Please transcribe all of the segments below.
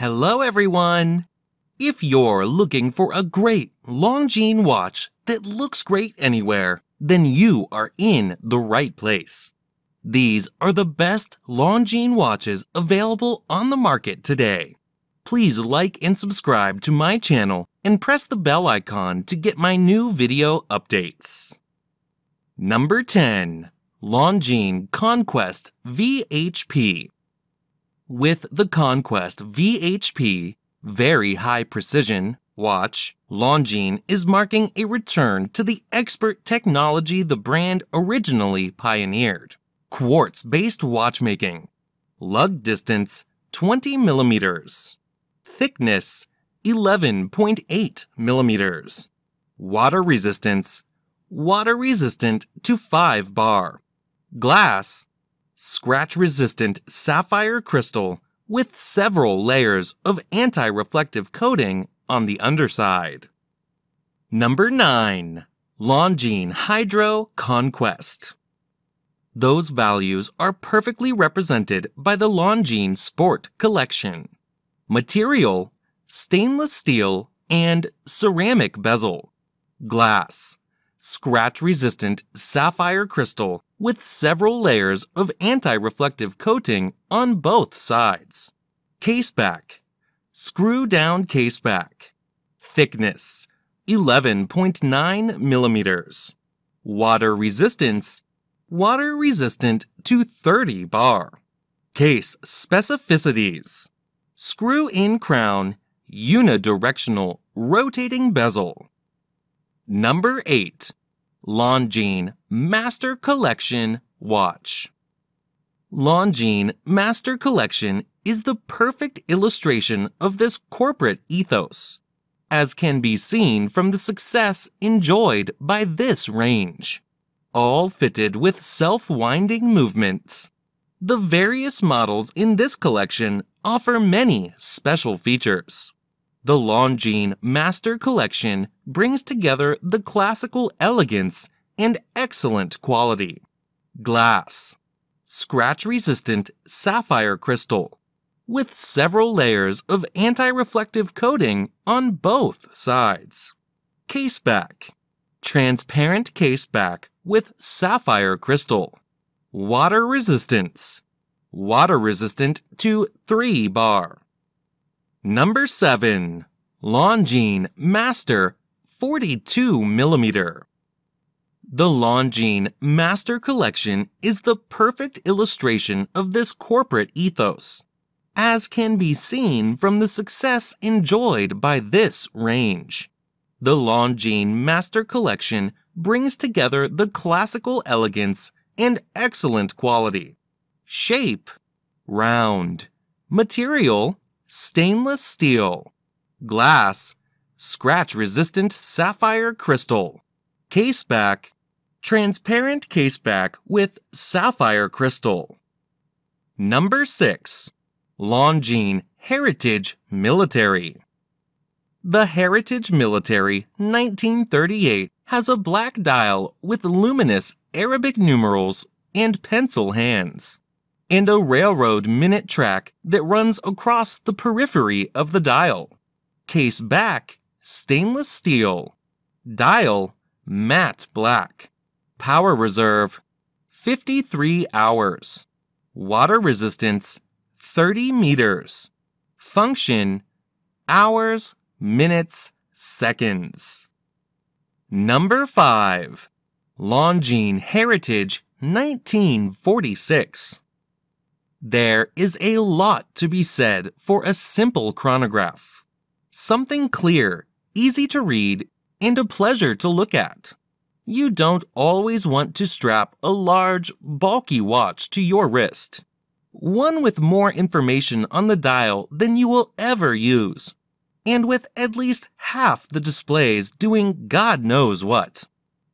Hello, everyone! If you're looking for a great Longines watch that looks great anywhere, then you are in the right place. These are the best Longines watches available on the market today. Please like and subscribe to my channel and press the bell icon to get my new video updates. Number 10. Longines Conquest VHP With the Conquest VHP, very high precision, watch, Longines is marking a return to the expert technology the brand originally pioneered. Quartz-based watchmaking. Lug distance 20 millimeters. Thickness 11.8 millimeters. Water resistance water resistant to 5 bar. Glass scratch resistant sapphire crystal with several layers of anti-reflective coating on the underside. Number 9. Longines Hydro Conquest Those values are perfectly represented by the Longines Sport Collection. Material, stainless steel, and ceramic bezel. Glass, scratch-resistant sapphire crystal with several layers of anti-reflective coating on both sides. Caseback, screw-down caseback. Thickness, 11.9 millimeters. Water resistance, water resistant to 30 bar. Case specificities. Screw-in crown, unidirectional rotating bezel. Number 8. Longines Master Collection Watch. Longines Master Collection is the perfect illustration of this corporate ethos, as can be seen from the success enjoyed by this range. All fitted with self-winding movements. The various models in this collection offer many special features. The Longines Master Collection brings together the classical elegance and excellent quality. Glass, scratch-resistant sapphire crystal, with several layers of anti-reflective coating on both sides. Caseback, transparent caseback with sapphire crystal. Water resistance, water resistant to 3 bar. Number 7. Longines Master 42 mm. The Longines Master Collection is the perfect illustration of this corporate ethos, as can be seen from the success enjoyed by this range. The Longines Master Collection brings together the classical elegance and excellent quality. Shape Round Material stainless steel, glass, scratch-resistant sapphire crystal, caseback, transparent caseback with sapphire crystal. Number 6. Longines Heritage Military The Heritage Military 1938 has a black dial with luminous Arabic numerals and pencil hands and a railroad minute track that runs across the periphery of the dial. Case back, stainless steel. Dial, matte black. Power reserve, 53 hours. Water resistance, 30 meters. Function, hours, minutes, seconds. Number 5. Longines Heritage 1946 there is a lot to be said for a simple chronograph. Something clear, easy to read, and a pleasure to look at. You don't always want to strap a large, bulky watch to your wrist. One with more information on the dial than you will ever use, and with at least half the displays doing God knows what.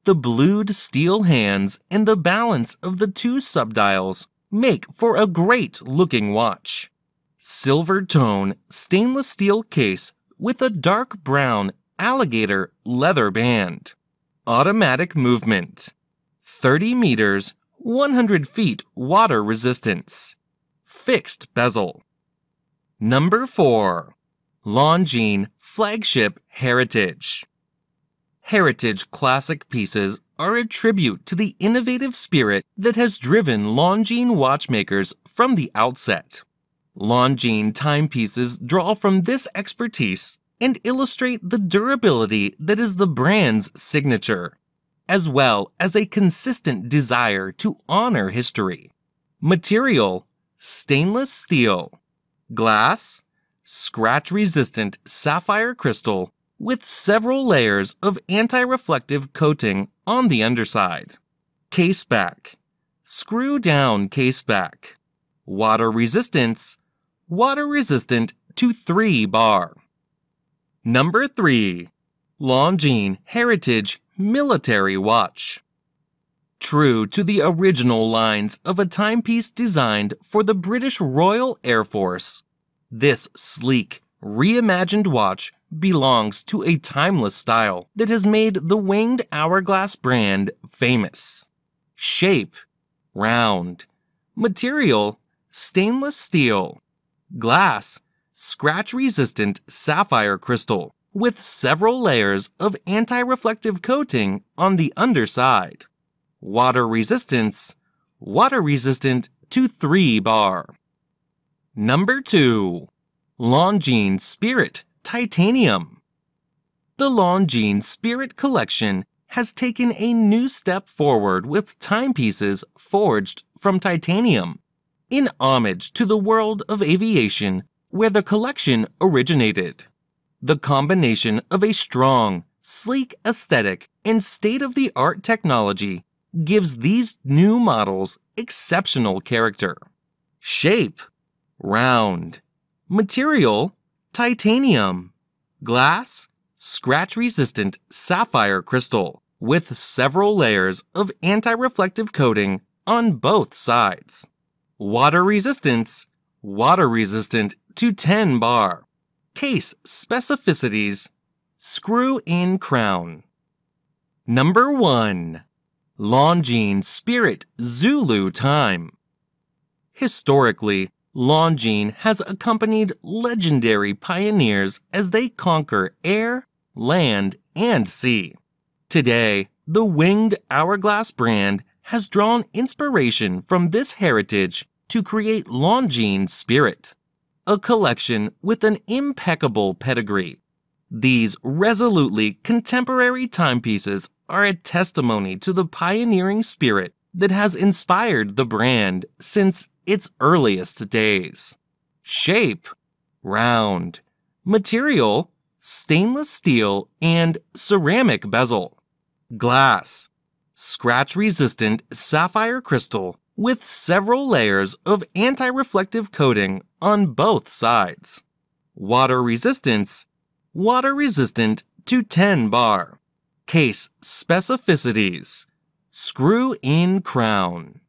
The blued steel hands and the balance of the two subdials make for a great looking watch. Silver tone stainless steel case with a dark brown alligator leather band. Automatic movement. 30 meters, 100 feet water resistance. Fixed bezel. Number 4. Longines Flagship Heritage. Heritage classic pieces are a tribute to the innovative spirit that has driven Longines watchmakers from the outset. Longines timepieces draw from this expertise and illustrate the durability that is the brand's signature, as well as a consistent desire to honor history. Material stainless steel, glass, scratch resistant sapphire crystal, with several layers of anti-reflective coating on the underside. Case back. Screw down case back. Water resistance. Water resistant to 3 bar. Number 3. Longines Heritage Military Watch. True to the original lines of a timepiece designed for the British Royal Air Force, this sleek, reimagined watch belongs to a timeless style that has made the winged hourglass brand famous. Shape round. Material stainless steel. Glass scratch resistant sapphire crystal with several layers of anti reflective coating on the underside. Water resistance water resistant to 3 bar. Number 2. Longines Spirit Titanium. The Longines Spirit Collection has taken a new step forward with timepieces forged from titanium. In homage to the world of aviation where the collection originated. The combination of a strong, sleek aesthetic and state of the art technology gives these new models exceptional character. Shape round. Material, titanium. Glass, scratch resistant sapphire crystal with several layers of anti reflective coating on both sides. Water resistance, water resistant to 10 bar. Case specificities, screw in crown. Number 1. Longines Spirit Zulu Time. Historically, Longines has accompanied legendary pioneers as they conquer air, land, and sea. Today, the winged hourglass brand has drawn inspiration from this heritage to create Longines Spirit, a collection with an impeccable pedigree. These resolutely contemporary timepieces are a testimony to the pioneering spirit that has inspired the brand since its earliest days. Shape round. Material stainless steel and ceramic bezel. Glass scratch resistant sapphire crystal with several layers of anti reflective coating on both sides. Water resistance water resistant to 10 bar. Case specificities screw in crown.